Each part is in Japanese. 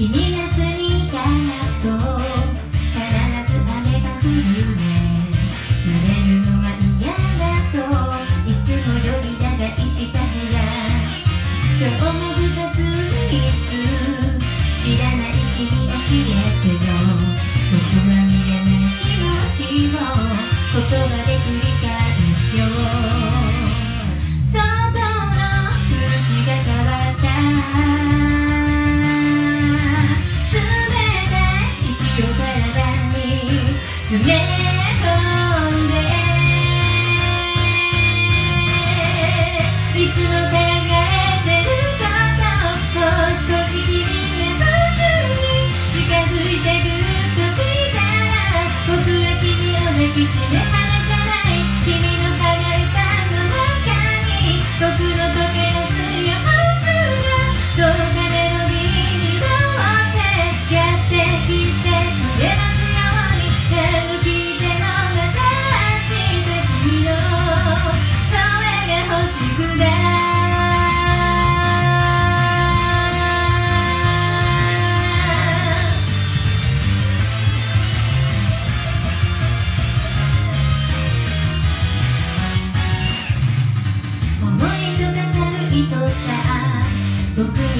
君 Piscina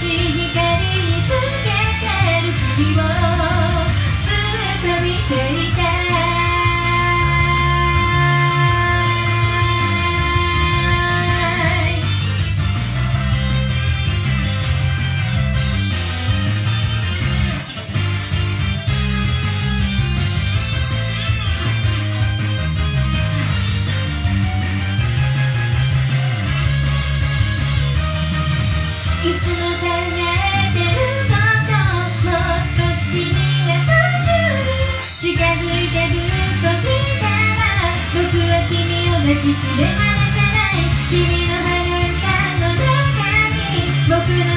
光に透けてる首をずっと見ている歴史で離さない。君の花束の中に。僕の